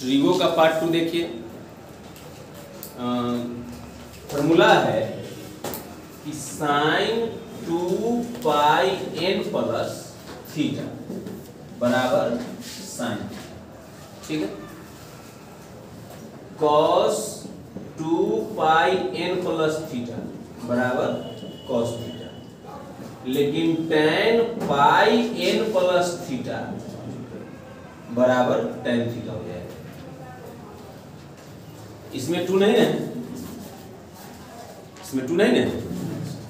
Trigo का part two देखिए। Formula है कि sine two pi N plus theta बराबर साइन ठीक है? Cos two pi N plus theta बराबर कॉस थीटा लेकिन tan pi N plus theta बराबर टेन थीटा हो जाएगा इसमें टू नहीं है। इसमें टू नहीं है।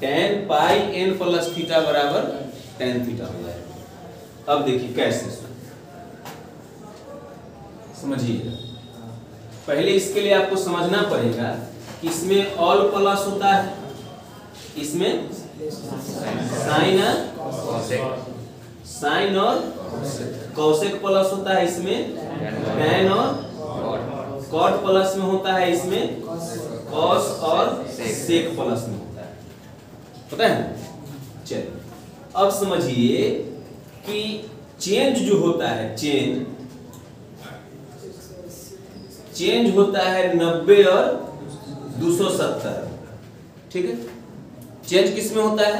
Tan pi N plus theta बराबर टेन थीटा हो जाएगा। अब देखिए कैसे समझिएगा। पहले इसके लिए आपको समझना पड़ेगा कि इसमें ऑल प्लस होता है। इसमें साइन साइन और कौशिक प्लस होता है इसमें टेन और कॉट प्लस में होता है इसमें? कॉस और सेक प्लस में होता है। पता है? चलिए अब समझिए कि चेंज जो होता है चेंज चेंज होता है नब्बे और दो सौ सत्तर। ठीक है? चेंज किसमें होता है?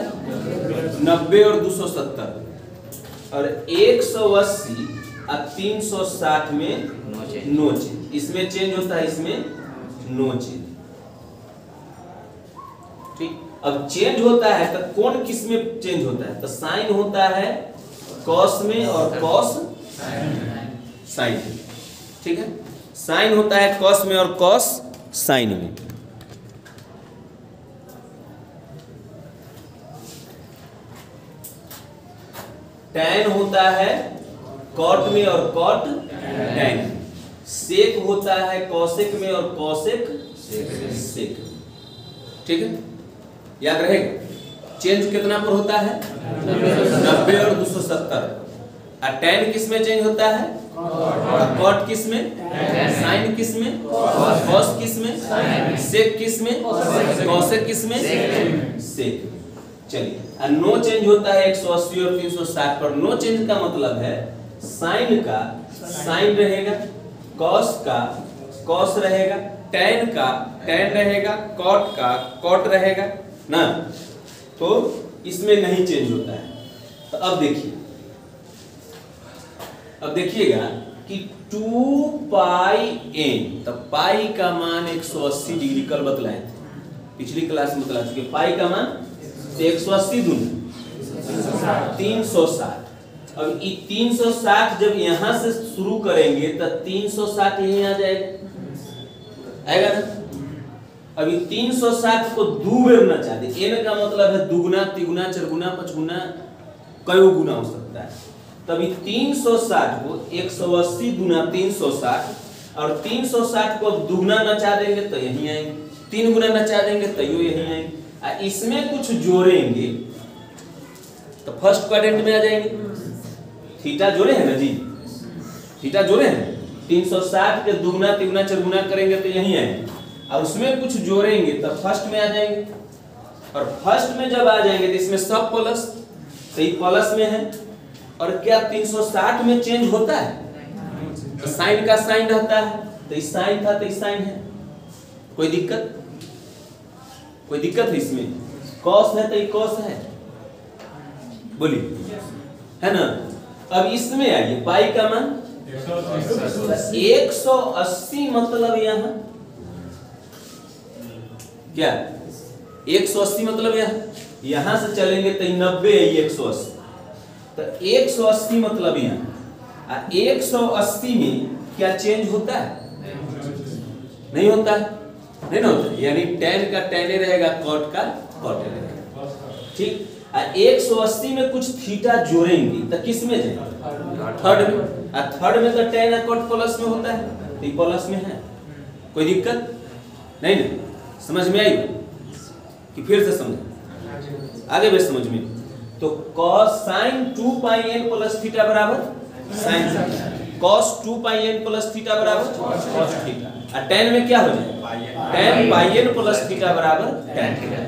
नब्बे और दो सौ सत्तर। और एक सौ अस्सी और तीन सौ साठ में नो चेंज। No change. इसमें चेंज होता है, इसमें नो चेंज ठीक? अब चेंज होता है तो कौन किसमें चेंज होता है? तो साइन होता है कॉस में और कॉस साइन में। ठीक है? साइन होता है कॉस में और कॉस साइन में। टैन होता है कॉट में और कॉट टैन सेक होता है कौशिक में और कौशिक सेक ठीक है? याद रहेगा चेंज कितना पर होता है? नब्बे और दो सौ सत्तर। टैन किसमें चेंज होता है? कॉट किसमें? साइन किसमें? कॉस किसमें? सेक किसमें? कौशिक किसमें? सेक चलिए। और नो चेंज होता है 180 और 360 पर। नो चेंज का मतलब है साइन का। साइन रहेगा। कॉस का, कॉस रहेगा, टेन का, टेन रहेगा, कॉट का, कॉट रहेगा, ना? तो इसमें नहीं चेंज होता है। तो अब देखिए। अब देखिएगा कि 2 पाई एन तो पाई का मान 180 डिग्री कल बतलाए थे। पिछली क्लास में बतला चुके पाई का मान तो 180 दूनी। तीन सौ साठ अब ये तीन सौ साठ जब यहाँ से शुरू करेंगे तो तीन सौ साठ यही आ जाएगा आएगा ना? अभी तीन सौ साठ को दो बेर ना चाहते एन का मतलब है दुगुना, तिगुना, चरगुना, पचगुना कई गुना हो सकता है? तभी तीन सौ साठ को एक सौ अस्सी गुना तीन सौ साठ, और तीन सौ साठ को दुगुना नचा देंगे तो यही आएँगे। तीन गुना नचा देंगे तो यही आएँगे। इसमें कुछ जोड़ेंगे तो फ़र्स्ट क्वाड्रेंट में आ जाएँगे। थीटा जोड़े हैं ना जी? थीटा जोड़े हैं? 360 के दुगना, तिगुना, चरगुना करेंगे तो यही आएँगे। और उसमें कुछ जोड़ेंगे तो फ़र्स्ट में आ जाएँगे। और फ़र्स्ट में जब आ जाएँगे तो इसमें सब प्लस ये प्लस में है। और क्या 360 में चेंज होता है? तो साइन का साइन रहता है। तो इस साइन था तो इस साइन है। कोई दिक्कत? कोई दिक्कत है इसमें? कॉस है तो कॉस है। बोलिए। है ना? अब इसमें आइए, पाई का मान? 180 मतलब यहाँ? क्या? 180 मतलब यहाँ? यहाँ से चलेंगे तो नब्बे, एक सौ अस्सी। तो 180 मतलब यहाँ। आ 180 में क्या चेंज होता है? नहीं होता है। नहीं होता। यानी टेन का टेने रहेगा कॉट का कॉटे रहेगा। ठीक? आ 180 में कुछ थीटा जोड़ेंगे तो किसमें थर्ड में। थर्ड में तो टेन और कॉट प्लस में होता है तो प्लस में है। कोई दिक्कत? नहीं ना समझ में आई? कि फिर से समझ। आगे भी समझ में। तो cos sin 2 pi n plus theta बराबर? Theta cos 2 pi n plus theta बराबर? Cos थीटा tan में क्या हो जाए? Tan pi n plus theta बराबर tan थीटा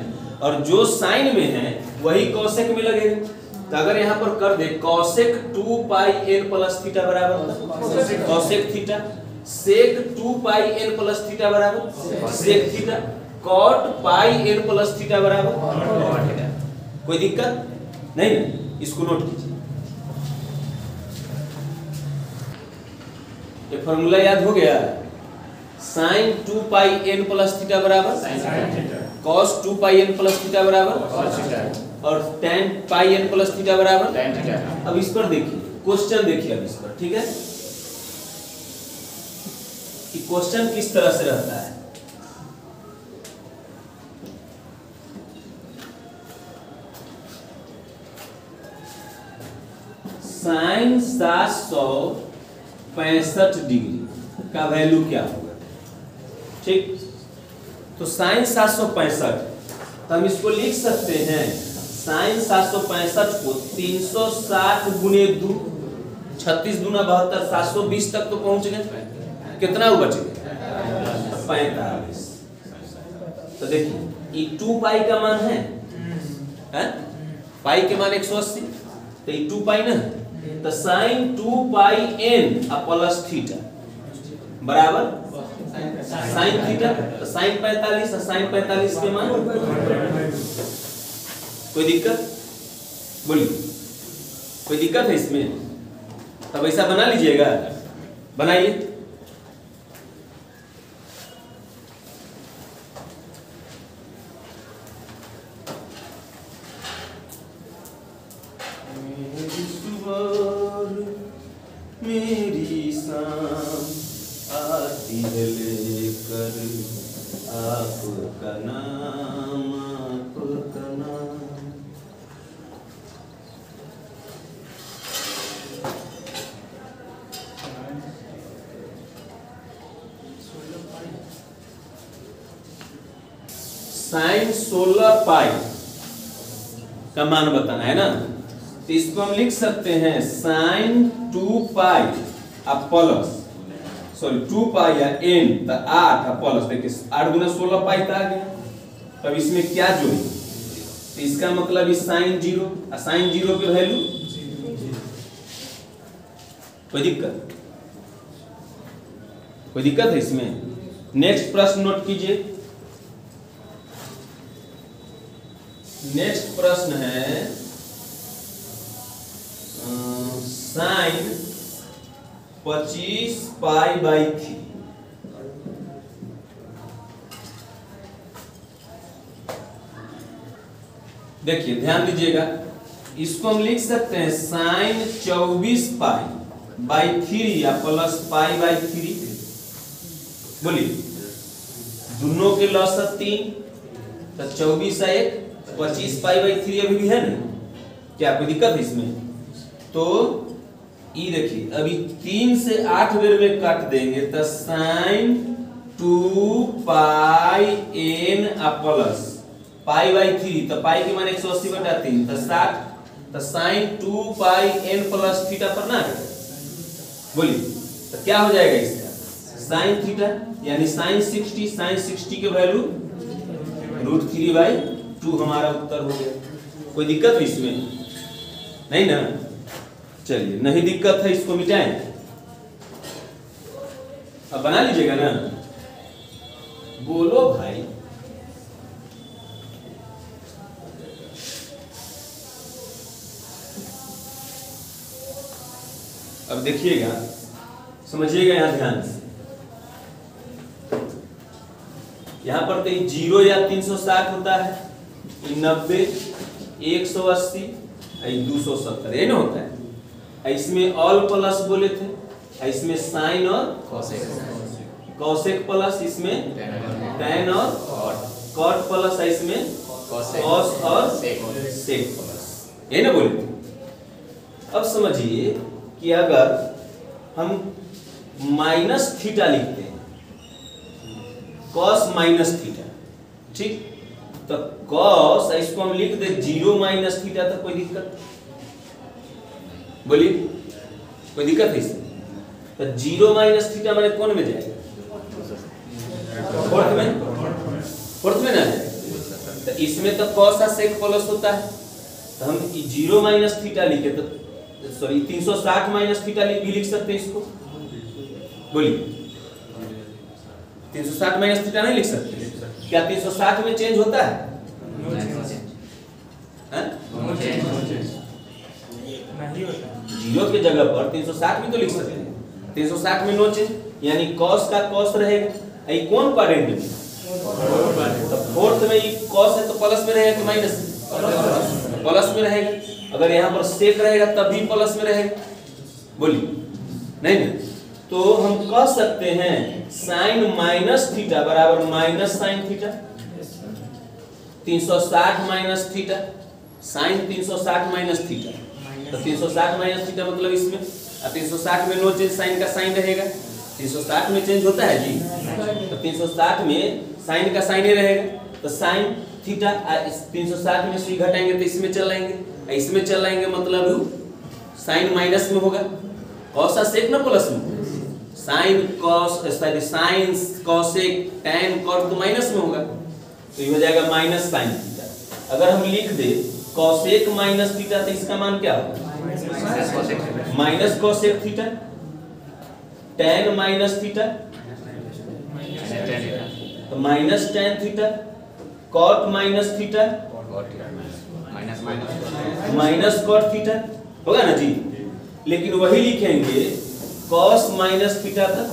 और जो साइन में है वही cosec में लगेगा तो अगर यहाँ पर कर दे cosec 2 pi n plus theta बराबर cosec theta sec two pi n plus theta बराबर। Sec theta cot pi n plus theta बराबर। कोई दिक्कत? नहीं? ना इसको नोट कीजिए। ये फॉर्मूला याद हो गया। Sine two pi n plus theta बराबर। Cos two pi n plus theta बराबर। और tan pi n plus theta बराबर? अब इस पर देखिए क्वेश्चन देखिए अब इस पर ठीक है? कि क्वेश्चन किस तरह से रहता है? साइन सात सौ पैंसठ डिग्री का वैल्यू क्या होगा? ठीक? तो साइन सात सौ पैंसठ तो हम इसको लिख सकते हैं साइन सात सौ पैंसठ को तीन सौ साठ गुने दो छत्तीस गुना बहत्तर सात सौ बीस तक तो पहुँच गए कितना बच गया पैंतालीस। तो देखिए टू पाई का मान है, है? पाई के मान एक सौ अस्सी। तो टू पाई ना? तो sine two pi n plus theta. बराबर? Sine theta. तो साइन पैंतालीस साइन पैंतालीस के मान? कोई दिक्कत? बोलिए। कोई दिक्कत है इसमें? तब ऐसा बना लीजिएगा। बनाइए। सोलह पाई का मान बताना है ना? तो इसको हम लिख सकते हैं sine two pi plus sorry two pi या एन तो आठ प्लस देखिए आठ गुना सोलह पाई तो आ गया। तब इसमें क्या जोड़ी? तो इसका मतलब इस साइन ज़ीरो साइन ज़ीरो के वैल्यू कोई दिक्कत? कोई दिक्कत है इसमें? नेक्स्ट प्रश्न नोट कीजिए। नेक्स्ट प्रश्न है साइन पच्चीस पाई बाई थ्री। देखिए, ध्यान दीजिएगा, इसको हम लिख सकते हैं साइन चौबीस पाई बाई थ्री या प्लस पाई बाई थ्री। बोलिए, दोनों के लौसत तीन तो चौबीस एक। पच्चीस पाई बाई थ्री अभी भी है ना? क्या कोई दिक्कत है इसमें? तो ये देखिए, अभी तीन से आठ बेर में काट देंगे तो sine two pi n plus pi by three तो पाई के मान एक सौ अस्सी बटा तीन तो साठ तो sine two pi n plus theta पर ना? बोलिए तो क्या हो जाएगा इसका? साइन थीटा यानी साइन सिक्सटी साइन सिक्सटी के value root three by two हमारा उत्तर हो गया। कोई दिक्कत है इसमें? नहीं ना? चलिए, नहीं दिक्कत है, इसको मिटाएँ। अब बना लीजिएगा ना? बोलो भाई। अब देखिएगा, समझिएगा यहाँ ध्यान से। यहाँ पर तो ज़ीरो या 360 होता है। नब्बे, एक सौ अस्सी दो सौ सत्तर। ये ना होता है। इसमें ऑल प्लस बोले थे। इसमें साइन और कौशिक प्लस इसमें टेन और कॉट प्लस इसमें कॉस और सेक प्लस ये ना बोले थे। अब समझिए कि अगर हम माइनस थीटा लिखते हैं कॉस माइनस थीटा ठीक? तो कॉस इसको हम लिख दे ज़ीरो माइनस थीटा तो कोई दिक्कत? बोलिए, कोई दिक्कत है इसमें? तो ज़ीरो माइनस थीटा मैंने कौन में जाएगा? फोर्थ में। फोर्थ में ना जाएगा तो इसमें तो कॉस का सेक प्लस होता है। तो हम ज़ीरो माइनस थीटा लिखे तो सॉरी 360 माइनस थीटा भी लिख सकते हैं इसको? बोलिए। 360 माइनस थीटा नहीं लिख सकते। क्या 360 में चेंज होता है? हैं? नहीं होता। ज़ीरो के जगह पर 360 भी तो लिख सकते हैं। 360 में नो चेंज यानी cos का cos रहेगा। ये कौन क्वाड्रेंट में तो फोर्थ में ये cos है तो प्लस में रहेगा कि माइनस प्लस में रहेगा। अगर यहाँ पर सेक रहेगा तब भी प्लस में रहेगा। बोलिए। नहीं ना तो हम कह सकते हैं साइन माइनस थीटा बराबर minus sine theta 360 minus theta sine 360 minus theta तो 360 माइनस थीटा मतलब इसमें। और 360 में नो चेंज साइन का साइन रहेगा। 360 में चेंज होता है जी। तो 360 में साइन का साइन ही रहेगा। तो साइन थीटा आ, इस 360 में से घटाएँगे तो इसमें चल आएँगे। इसमें चल आएँगे मतलब साइन माइनस में होगा। कौन सा सेक ना प्लस में? Sine cos sorry sine cosec tan cot तो माइनस में होगा। तो ये हो जाएगा माइनस साइन थीटा अगर हम लिख दे कॉसेक माइनस थीटा तो इसका मान क्या होगा? Minus cosec theta tan minus theta तो minus tan theta cot minus theta minus cot theta होगा ना जी? लेकिन वही लिखेंगे cos माइनस थीटा था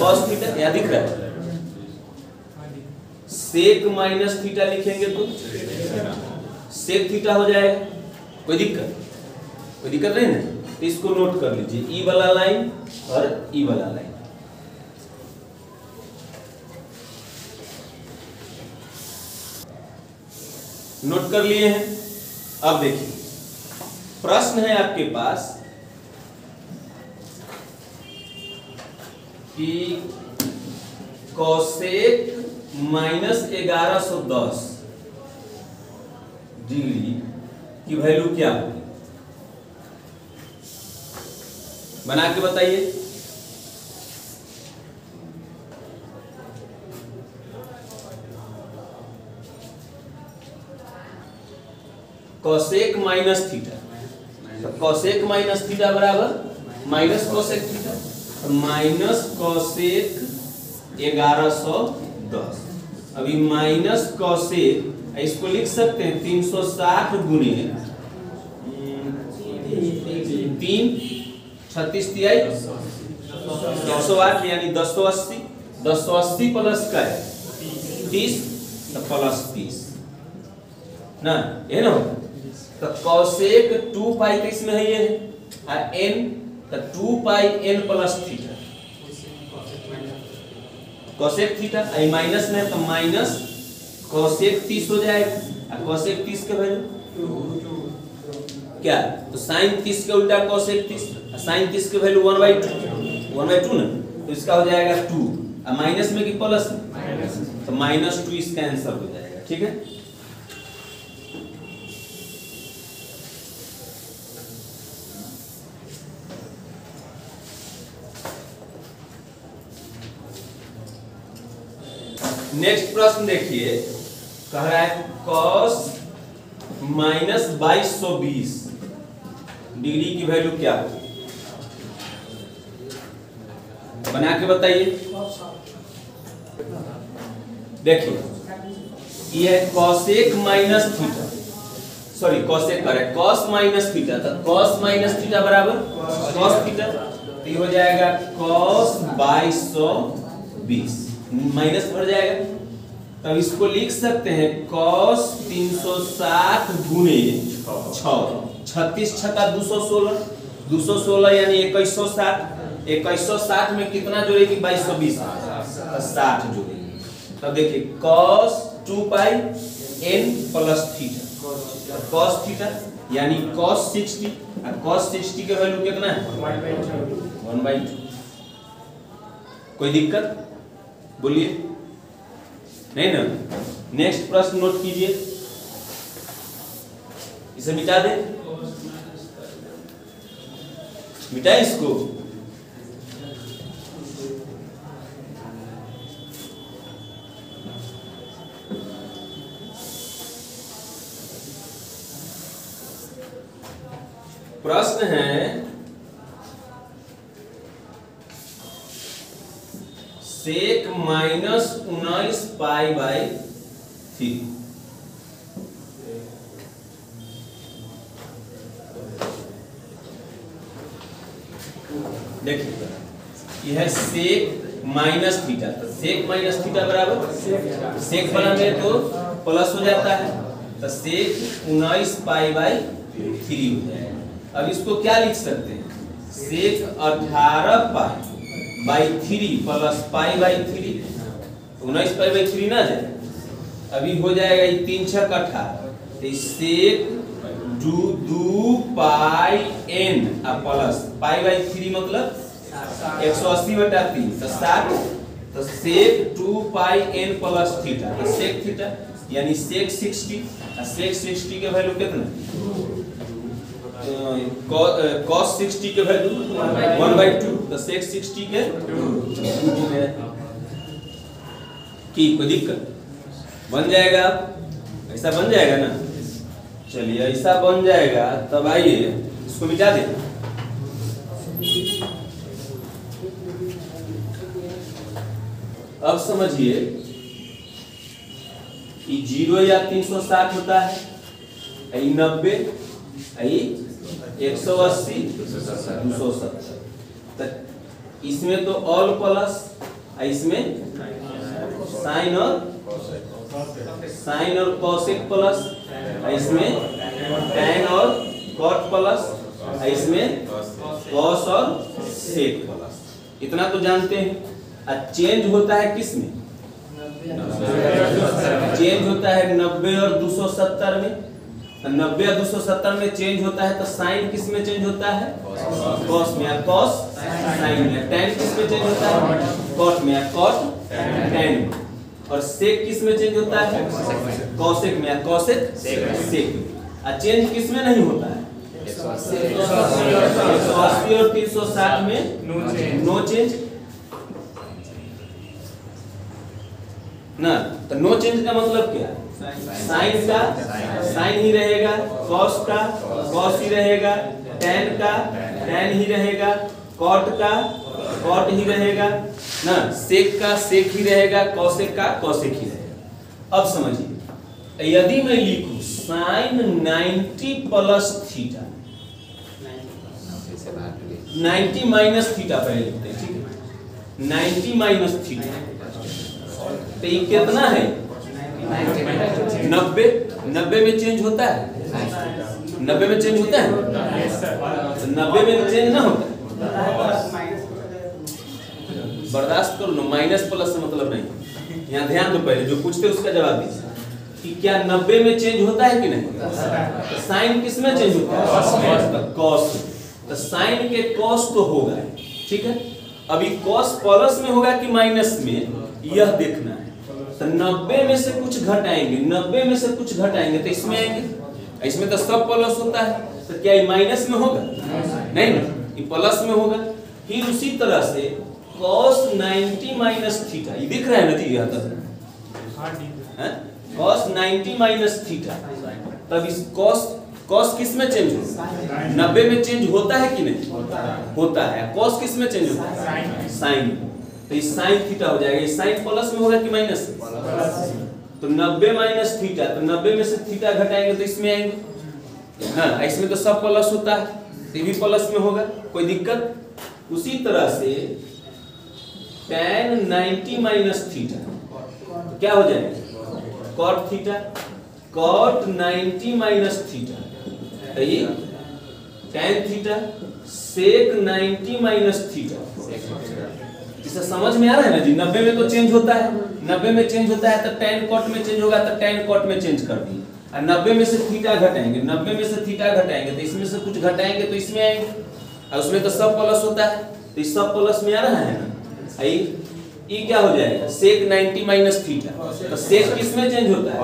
cos थीटा यहाँ दिख रहा है। सेक माइनस थीटा लिखेंगे तो? सेक थीटा हो जाएगा। कोई दिक्कत? कोई दिक्कत नहीं ना? तो इसको नोट कर लीजिए। ई वाला लाइन और ई वाला लाइन नोट कर लिए हैं। अब देखिए। प्रश्न है आपके पास कि कौसेक माइनस ग्यारह सौ दस डिग्री की वैल्यू क्या होगी? बना के बताइए। Cosec minus theta cosec minus theta बराबर? Minus cosec theta minus cosec ग्यारह सौ दस। अभी माइनस कौसेक इसको लिख सकते हैं तीन सौ साठ गुने। तीन, छत्तीस तिहाई एक सौ आठ, यानी दस सौ अस्सी। दस सौ अस्सी प्लस का है। तीस तो प्लस तीस। ना ये ना? तो कौसेक टू पाई किसमें है ये? एन तो two pi n plus theta. Cosec theta आई माइनस में तो माइनस कौसेक तीस हो जाएगा कौसेक तीस के वैल्यू? क्या? तो साइन तीस के उल्टा कौसेक तीस साइन तीस के value one by two one by two ना? तो इसका हो जाएगा टू। माइनस में कि प्लस तो माइनस टू इसका आंसर हो जाएगा ठीक है? नेक्स्ट प्रश्न देखिए। कह रहा है कॉस माइनस बाईस सौ बीस। डिग्री की वैल्यू क्या होगी बना के बताइए। देखिए, ये है cosec minus theta sorry cosec कर है। कॉस माइनस थीटा तो cos माइनस थीटा बराबर? Cos थीटा तो ये हो जाएगा कॉस बाईस सौ बीस। माइनस भर जाएगा। तब इसको लिख सकते हैं cos 360 गुने छ छत्तीस छक्का दो सौ सोलह। दो सौ सोलह यानी इक्कीस सौ साठ इक्कीस सौ साठ में कितना जोड़ेगी? बाईस सौ बीस। साठ जोड़ेगी। तब देखिए cos two pi n plus theta cos theta यानी कॉस सिक्सटी और cos 60 के वैल्यू कितना है? वन बाई टू कोई दिक्कत? बोलिए। नहीं ना? नेक्स्ट प्रश्न नोट कीजिए। इसे मिटा दे। मिटाए इसको। प्रश्न है सेक माइनस उन्नीस पाई बाई थ्री। देखिए, यह सेक माइनस थीटा तो सेक माइनस थीटा बराबर? सेक वाला में तो प्लस हो जाता है तो सेक उन्नीस पाई बाई थ्री हो जाएगा। अब इसको क्या लिख सकते हैं? सेक अठारह pi. By three plus pi by three उन्नीस पाई बाई थ्री ना जाए? अभी हो जाएगा ये तीन छक अठारह। सेक दू दू pi n plus pi by three मतलब एक सौ अस्सी बटा तीन तो सात। तो sec two pi n plus theta तो सेक थीटा यानी सेक सिक्सटी सेक सिक्सटी के वैल्यू कितना? कॉस सिक्सटी के वैल्यू वन बाई टू तो सेक सिक्सटी के की कोई दिक्कत? बन जाएगा। ऐसा बन जाएगा ना? चलिए, ऐसा बन जाएगा, तब आइए, इसको मिटा दें। अब समझिए कि ज़ीरो या तीन सौ साठ होता है नब्बे एक सौ अस्सी दो सौ सत्तर। इसमें तो ऑल प्लस इसमें साइन और साइन और कॉसेक प्लस इसमें टैन और कॉट प्लस इसमें कॉस और सेक प्लस इतना तो जानते हैं। चेंज होता है किसमें चेंज होता है नब्बे और दो सौ सत्तर में। नब्बे और दो सौ सत्तर में चेंज होता है तो साइन किसमें चेंज होता है? कॉस में। कॉस साइन में। टेन किसमें चेंज होता है? कॉट में। कॉट टेन और सेक किसमें चेंज होता है? कॉसेक में। कॉसेक सेक और चेंज किसमें नहीं होता है? एक सौ अस्सी और तीन सौ साठ में नो चेंज ना तो नो चेंज का मतलब क्या साइन का, साइन ही रहेगा कॉस का कॉस ही रहेगा टेन का टेन ही रहेगा कॉट का कॉट ही रहेगा, ना सेक का सेक ही रहेगा कॉसेक का कॉसेक ही रहेगा। अब समझिए, यदि मैं लिखूं sine 90 plus theta 90 minus theta पहले लिखते हैं, ठीक है? 90 माइनस थीटा तो ये कितना है? नब्बे नब्बे में चेंज होता है? नब्बे में चेंज होता है? नब्बे में चेंज ना होता बर्दाश्त कर ना माइनस प्लस से मतलब नहीं। यहाँ ध्यान दो पहले जो पूछते उसका जवाब दीजिए। कि क्या नब्बे में चेंज होता है कि नहीं? साइन किसमें चेंज होता है? कॉस तो साइन के कॉस तो होगा ठीक है? अभी कॉस प्लस में होगा कि माइनस में? यह देखना है। तो नब्बे में से कुछ घटाएँगे नब्बे में से कुछ घटाएँगे तो इसमें आएँगे। इसमें तो सब प्लस होता है तो क्या ये माइनस में होगा? नहीं ना ये प्लस में होगा। फिर उसी तरह से cos 90 माइनस थीटा ये दिख रहा है ना जी तक? हैं? cos 90 माइनस थीटा तब इस cos cos किसमें चेंज होता है नब्बे में चेंज होता है कि नहीं? होता है। cos किसमें चेंज होता है साइन तो ये साइन थीटा हो जाएगा। साइन प्लस में होगा कि माइनस? तो नब्बे माइनस थीटा तो नब्बे में से थीटा घटाएँगे तो इसमें आएँगे। हाँ इसमें तो सब प्लस होता है तो भी प्लस में होगा। कोई दिक्कत? उसी तरह से tan 90 माइनस थीटा, क्या हो जाएगा? cot theta. cot 90 minus theta tan थीटा, sec 90 माइनस थीटा। समझ में आ रहा है ना जी नब्बे में तो चेंज होता है। नब्बे में चेंज होता है तो टेन कॉट में चेंज होगा तो टेन कॉट में चेंज कर दिए और नब्बे में से थीटा घटाएँगे। नब्बे में से थीटा घटाएँगे तो इसमें से कुछ घटाएँगे तो इसमें आएँगे। और उसमें तो सब प्लस होता है। तो इस सब प्लस में आ रहा है ना? आई ये क्या हो जाएगा? सेक 90 माइनस थीटा तो सेक किसमें चेंज होता है?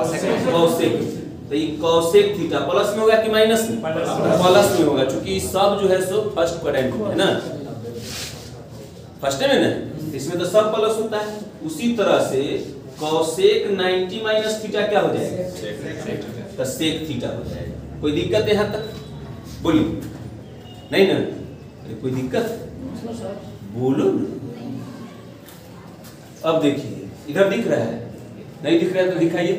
तो ये कॉसेक थीटा प्लस में होगा कि माइनस में? प्लस में। होगा क्योंकि सब जो है सो फ़र्स्ट क्वाड्रेंट है ना? फ़र्स्ट में ना? इसमें तो सब प्लस होता है। उसी तरह से cosec 90 माइनस थीटा क्या हो जाएगा? तो sec थीटा हो जाएगा। कोई दिक्कत यहाँ तक? बोलिए। नहीं ना अरे कोई दिक्कत? बोलो। अब देखिए, इधर दिख रहा है। नहीं दिख रहा है तो दिखाइए।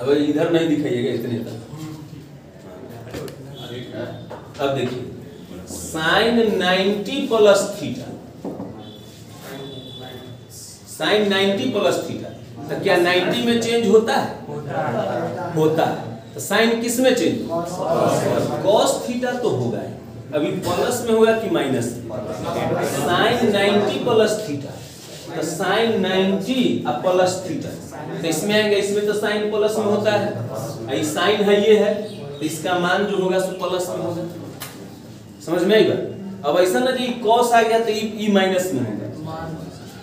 अब इधर नहीं दिखाइएगा, इतने तक। अब देखिए। Sine 90 plus theta sine 90 plus theta तो क्या 90 में चेंज होता है? होता है। तो साइन किसमें चेंज कॉस थीटा तो होगा ही। अभी प्लस में होगा कि माइनस साइन 90 प्लस थीटा तो साइन 90 और प्लस थीटा तो इसमें आएँगे, इसमें तो साइन प्लस में होता है। ये साइन है, ये है। तो इसका मान जो होगा, सो प्लस में होगा। समझ में आई बात? अब ऐसा ना जी कॉस आ गया तो ई माइनस में होगा।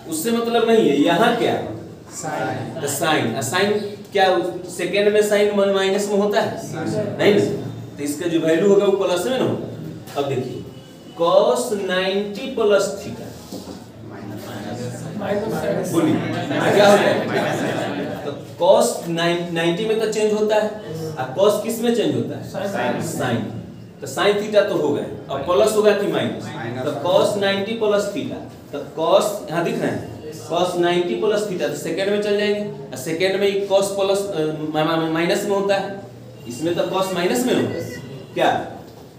उससे मतलब नहीं है यहाँ क्या? है साइन साइन क्या सेकेंड में साइन माइनस में होता है? नहीं ना? तो इसका जो वैल्यू होगा वो प्लस में ना होगा। अब देखिए cos 90 प्लस थीटा बोलिए। क्या हो जाएगा तो cos 90 में तो चेंज होता है। और cos किसमें चेंज होता है? साइन तो साइन थीटा तो हो गए। अब प्लस होगा कि माइनस तो cos 90 प्लस थीटा तो cos यहाँ दिख रहे हैं। Cos 90 प्लस थीटा तो सेकंड में चल जाएँगे। और सेकंड में ही cos प्लस माइनस में होता है। इसमें तो cos माइनस में होगा। क्या?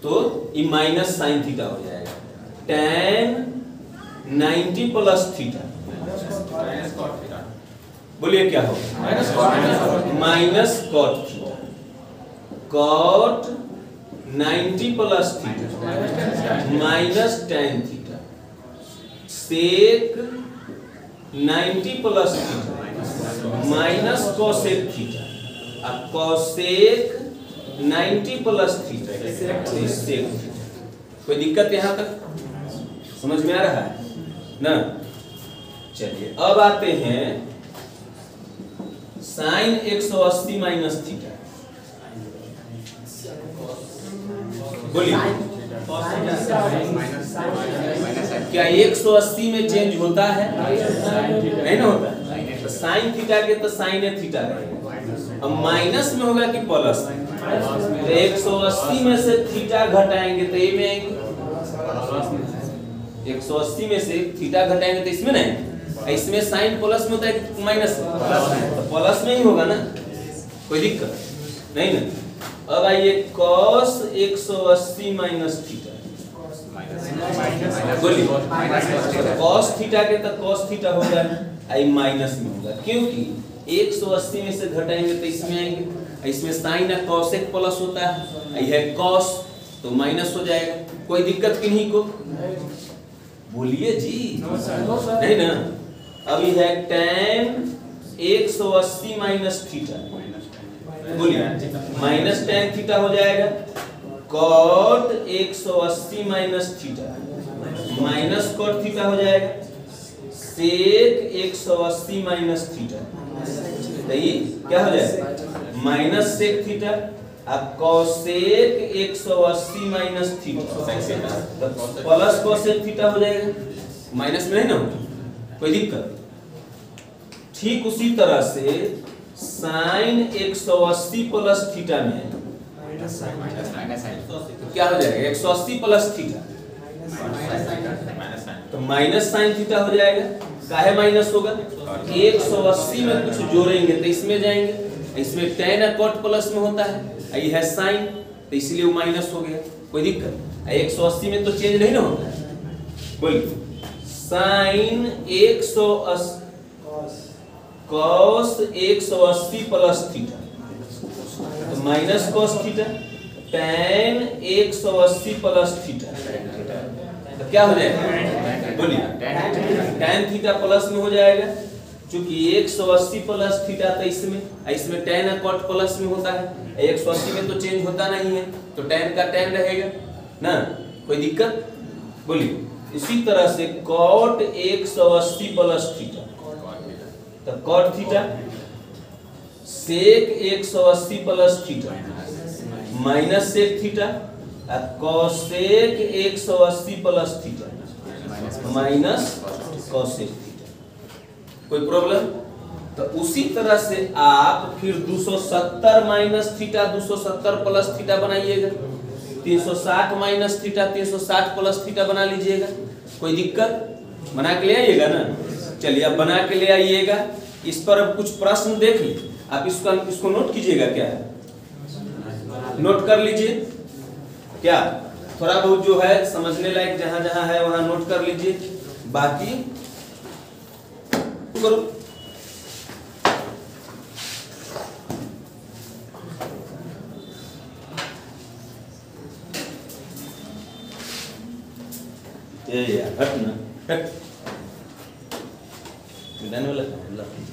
तो ये माइनस साइन थीटा हो जाएगा। tan 90 प्लस थीटा बोलिए क्या होगा minus cot theta cot 90 plus theta. Minus tan theta. Sec 90 plus theta. Minus cosec theta. और कोसेक 90 प्लस थीटा। सेक कोई दिक्कत यहाँ तक? समझ में आ रहा है? ना? चलिए, अब आते हैं। Sine 180 minus theta. बोलिए। क्या 180 में चेंज होता है? नहीं ना होता। तो साइन थीटा के तो साइन थीटा रहेगा अब माइनस में होगा कि प्लस तो 180 में से थीटा घटाएँगे तो ये में आएँगे। 180 में से थीटा घटाएँगे तो इसमें नहीं इसमें साइन प्लस में होता है माइनस में तो प्लस में ही होगा ना? कोई दिक्कत? नहीं ना? अब आइए cos 180 माइनस थीटा बोलिए। cos थीटा के तो cos थीटा होगा आई माइनस में होगा। क्योंकि 180 में से घटाएँगे तो इसमें आएँगे। इसमें साइन है cos एक प्लस होता है। यह cos तो माइनस हो जाएगा। कोई दिक्कत किन्हीं को? बोलिए जी। नहीं ना। अभी है tan 180 माइनस थीटा बोलिए। माइनस टेन थीटा हो जाएगा। Cot 180 minus theta. Minus cot theta हो जाएगा। Sec 180 minus theta. तो ये क्या हो जाएगा? Minus sec theta. अब cosec 180 minus theta. Plus cosec theta हो जाएगा। माइनस में नहीं ना? कोई दिक्कत? ठीक उसी तरह से साइन 180 प्लस थीटा में तो क्या हो जाएगा? 180 प्लस थीटा तो माइनस साइन थीटा हो जाएगा। काहे माइनस होगा? 180 में कुछ जोड़ेंगे तो इसमें जाएँगे। इसमें टेन कॉट प्लस में होता है ये है साइन तो इसलिए वो माइनस हो गया। कोई दिक्कत 180 में तो चेंज नहीं ना होता। है बोलिए साइन 180 cos 180 प्लस थीटा तो minus cos theta tan 180 plus theta तो क्या हो जाएगा? बोलिए। tan थीटा प्लस में हो जाएगा, क्योंकि 180 प्लस थीटा तो इसमें इसमें tan cot प्लस में होता है। 180 में तो चेंज होता नहीं है तो tan का tan रहेगा, ना? कोई दिक्कत? बोलिए। इसी तरह से कॉट एक सौ अस्सी प्लस थीटा तो cot theta sec 180 plus theta minus sec theta और cosec 180 plus theta minus cosec theta कोई प्रॉब्लम तो उसी तरह से आप फिर 270 माइनस थीटा 270 प्लस थीटा बनाइएगा। 360 माइनस थीटा 360 प्लस थीटा बना लीजिएगा। कोई दिक्कत? बना के ले आइएगा ना? चलिए अब बना के ले आइएगा। इस पर अब कुछ प्रश्न देख ली। आप इसको इसको नोट कीजिएगा क्या? है नोट कर लीजिए। क्या? थोड़ा बहुत जो है, समझने लायक जहाँ जहाँ है, वहाँ नोट कर लीजिए। बाकी करो। ये वाला कहाँ है?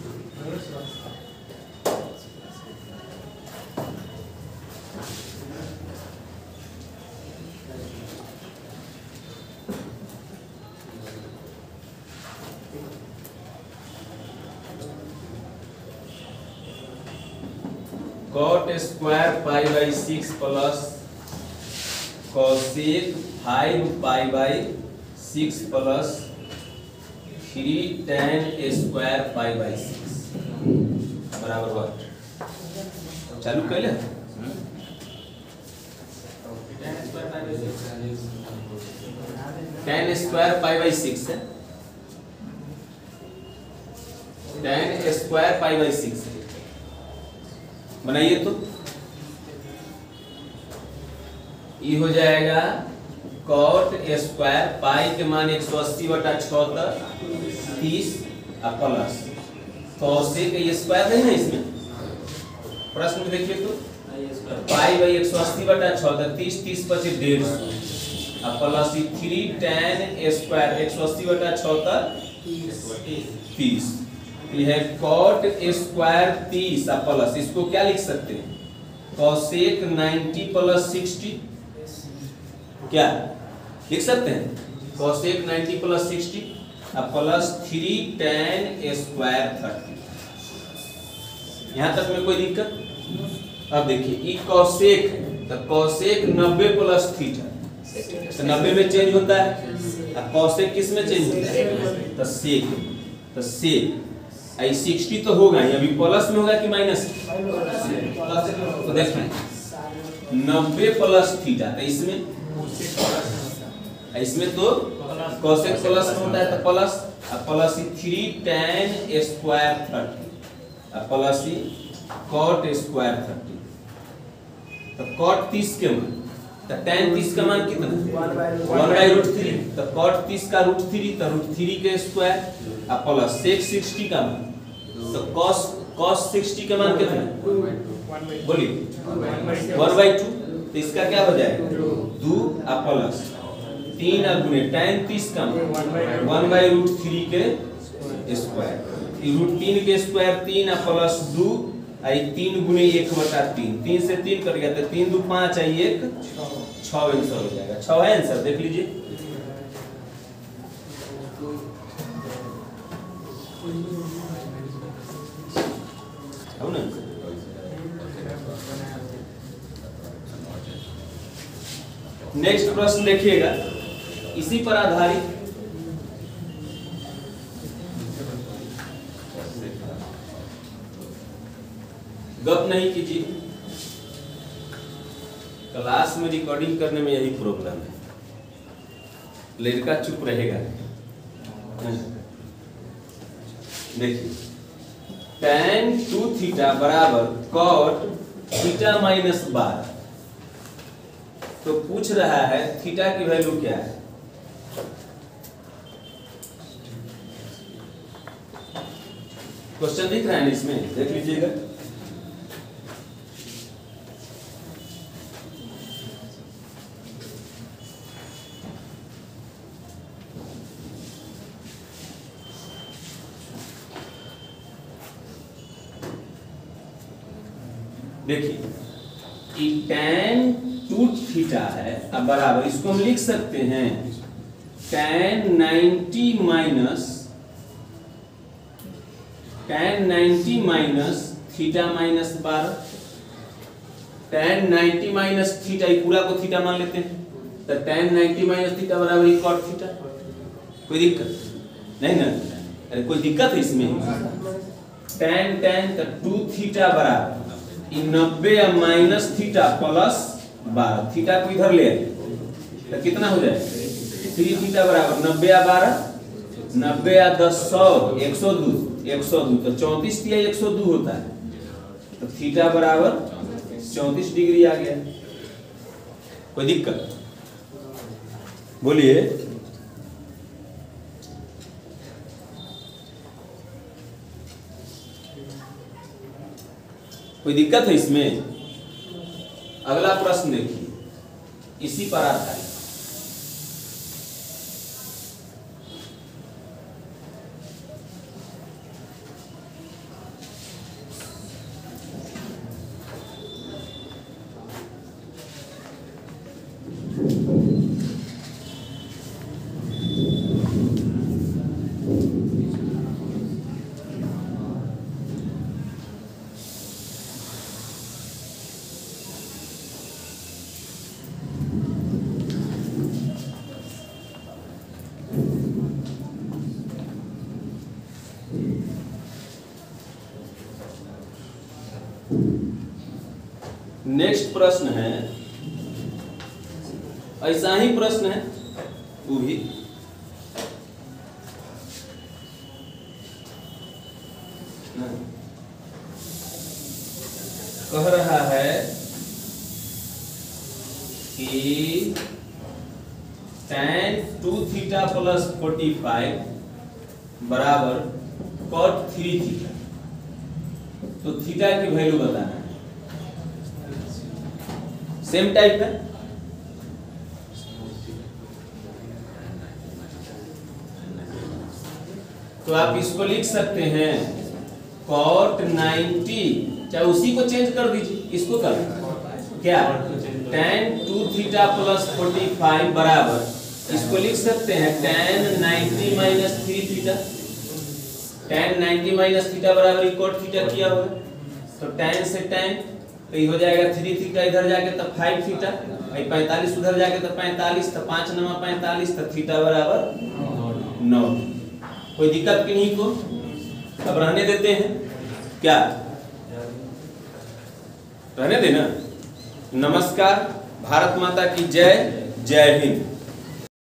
cot square pi by six plus cosec five pi by six plus three tan square pi by six बराबर वट चालू कैले tan square pi by six है। Tan square pi by six बनाइए तो। ये हो जाएगा कॉट स्क्वायर पाई के मान एक सौ अस्सी बटा छहत्तर तीस और प्लस तो अस्सी का स्क्वायर नहीं ना इसमें? प्रश्न में देखिए तो। पाई बाई एक सौ अस्सी बटा छहत्तर तीस तीस पचे डेढ़ सौ. और प्लस थ्री टेन स्क्वायर एक सौ अस्सी बटा छहत्तर तीस. ये है कॉट स्क्वायर तीस और प्लस इसको क्या लिख सकते हैं? कॉसेक 90 प्लस 60 क्या? लिख सकते हैं। कॉसेक 90 प्लस 60 और plus three tan square thirty यहाँ तक में कोई दिक्कत? अब देखिए कॉसेक है तो कॉसेक 90 प्लस थीटा तो 90 में चेंज होता है और कॉसेक किसमें चेंज होता है? तो सेक तो सेक आई सिक्सटी तो होगा ही, अभी प्लस में होगा कि माइनस तो देखिए नब्बे प्लस थीटा तो इसमें इसमें तो कोसेक प्लस में होता है तो प्लस और प्लस ही थ्री टेन स्क्वायर थर्टी और प्लस ही कॉट स्क्वायर थर्टी तो कॉट तीस के मान तो टेन तीस का मान कितना? वन बाई रूट थ्री तो कॉट तीस का रूट थ्री तो रूट थ्री के स्क्वायर और प्लस सेक सिक्सटी का मान। तो कॉस कॉस सिक्सटी का मान कितना? बोलिए। वन बाई टू तो इसका क्या हो जाएगा? दो और प्लस तीन और गुने टेन तीस का वन बाई रूट थ्री के स्क्वायर। रूट तीन के स्क्वायर तीन और प्लस दो आई तीन गुने एक बटा तीन। तीन से तीन कर गया तो तीन दो पाँच आई एक छः आंसर हो जाएगा। छः है आंसर देख लीजिए। नेक्स्ट प्रश्न देखिएगा। इसी पर आधारित। गप नहीं कीजिए। क्लास में रिकॉर्डिंग करने में यही प्रॉब्लम है। लड़का चुप रहेगा। देखिए। टेन टू थीटा बराबर कॉट थीटा माइनस बार। तो पूछ रहा है थीटा की वैल्यू क्या है? क्वेश्चन दिख रहा है इसमें? देख लीजिएगा। देखिए tan टू थीटा है, अब बराबर, इसको हम लिख सकते हैं। tan 90 minus tan 90 minus theta minus बारह tan 90 माइनस थीटा ये पूरा को थीटा मान लेते हैं। तो tan 90 माइनस थीटा बराबर ही cot थीटा कोई दिक्कत? नहीं ना अरे, कोई दिक्कत है इसमें? tan tan तो टू थीटा बराबर। नब्बे माइनस थीटा प्लस बारह थीटा को इधर ले तो कितना हो जाए? थ्री थीटा बराबर। नब्बे या बारह। नब्बे या दस सौ। एक सौ दो। एक सौ दो तो चौंतीस तिया एक सौ दो होता है। तो थीटा बराबर चौंतीस डिग्री आ गया। कोई दिक्कत? बोलिए। कोई दिक्कत है इसमें? अगला प्रश्न देखिए। इसी पर आधारित नेक्स्ट प्रश्न है। ऐसा ही प्रश्न है। वो भी। कह रहा है कि tan two theta plus forty five बराबर कॉट थ्री थीटा तो थीटा की वैल्यू बताना है। सेम टाइप है? तो आप इसको लिख सकते हैं कॉट 90 चाहे उसी को चेंज कर दीजिए, इसको कर। क्या? Tan two theta plus forty five बराबर। इसको लिख सकते हैं tan 90 minus three theta tan 90 minus theta बराबर कॉट थीटा किया हुआ तो टेन से tan तो ये हो जाएगा थ्री थीटा इधर जाके तब फाइव थीटा भाई पैंतालीस उधर जाके तब पैंतालीस तो पाँच नवा पैंतालीस तो थीटा बराबर नौ। कोई दिक्कत की नहीं को? अब रहने देते हैं। क्या? रहने देना। नमस्कार, भारत माता की जय जय हिंद।